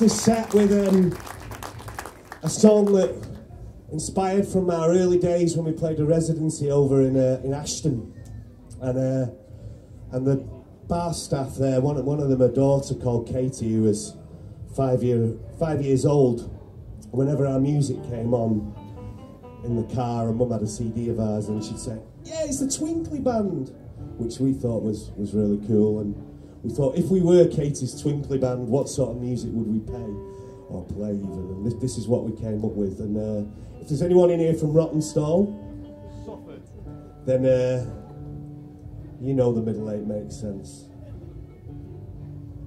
this set with um, a song that inspired from our early days when we played a residency over in uh, in Ashton, and uh, and the bar staff there. One one of them, a daughter called Katy, who was five year five years old. Whenever our music came on in the car, and Mum had a CD of ours, and she'd say, "Yeah, it's the Twinkly Band," which we thought was was really cool, and we thought if we were Katy's Twinkly Band, what sort of music would we play or play even? And this, this is what we came up with. And uh, if there's anyone in here from Rawtenstall, then uh, you know the middle eight makes sense.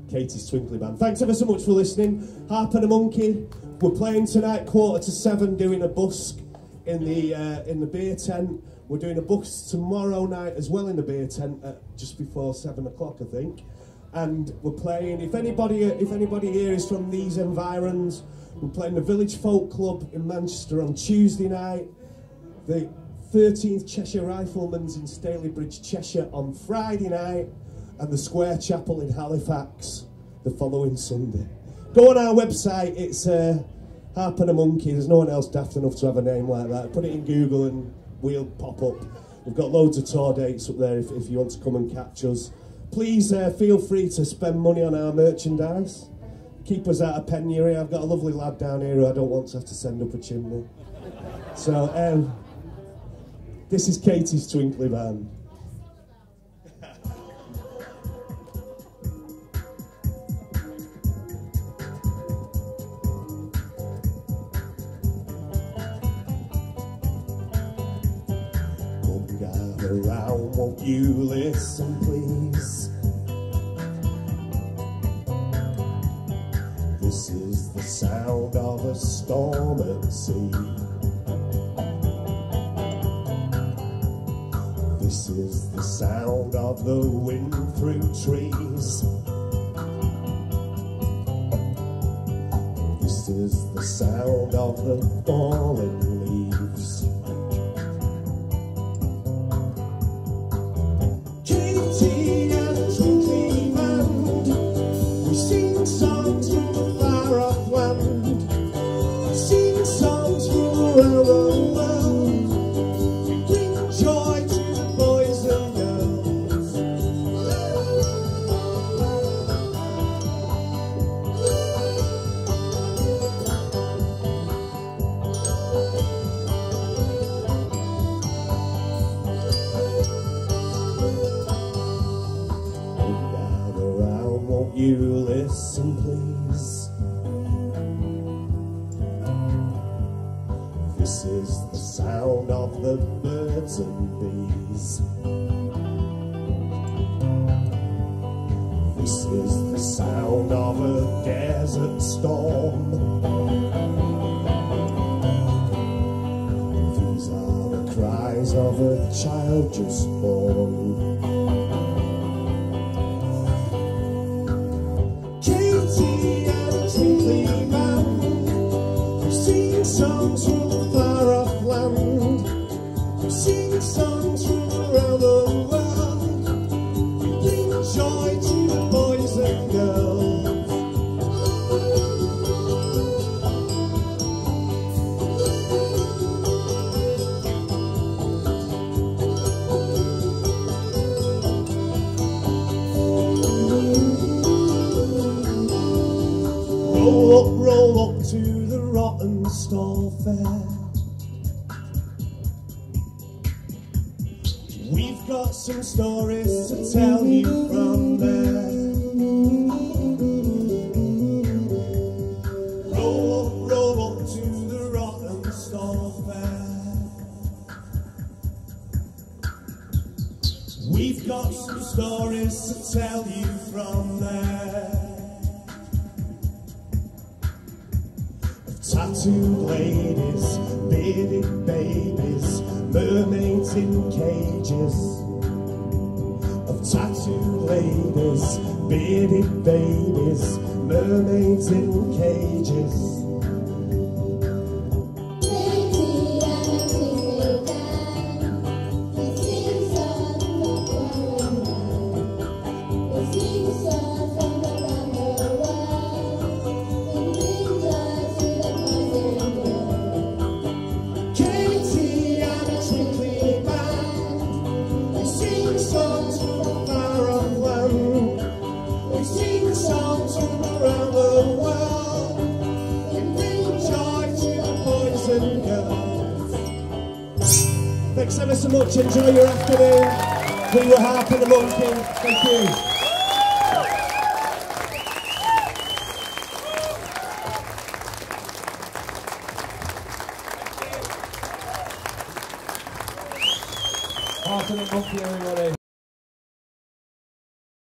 Katy's Twinkly Band. Thanks ever so much for listening. Harp and a Monkey. We're playing tonight, quarter to seven, doing a busk in the uh, in the beer tent. We're doing a busk tomorrow night as well in the beer tent at just before seven o'clock, I think. And we're playing. If anybody if anybody here is from these environs, we're playing the Village Folk Club in Manchester on Tuesday night. The 13th Cheshire Riflemen's in Stalybridge, Cheshire on Friday night, and the Square Chapel in Halifax the following Sunday. Go on our website, it's uh, Harp and a Monkey. There's no one else daft enough to have a name like that. Put it in Google and we'll pop up. We've got loads of tour dates up there if, if you want to come and catch us. Please uh, feel free to spend money on our merchandise. Keep us out of penury. I've got a lovely lad down here who I don't want to have to send up a chimney. So, um, this is Katy's Twinkly Band. Come gather round, won't you listen, please? This is the sound of a storm at sea. This is the sound of the wind through trees. This is the sound of the falling you listen, please? This is the sound of the birds and bees. This is the sound of a desert storm. These are the cries of a child just born. Songs from far off land. We sing songs from Rawtenstall fair. We've got some stories to tell you from there. Roll up, roll up to the Rawtenstall fair. We've got some stories to tell you from there. Tattooed ladies, bearded babies, mermaids in cages. Of tattooed ladies, bearded babies, mermaids in cages. Thanks ever so much. Enjoy your afternoon. We were Harp and the Monkey. Thank you. Half of the monkey, everybody.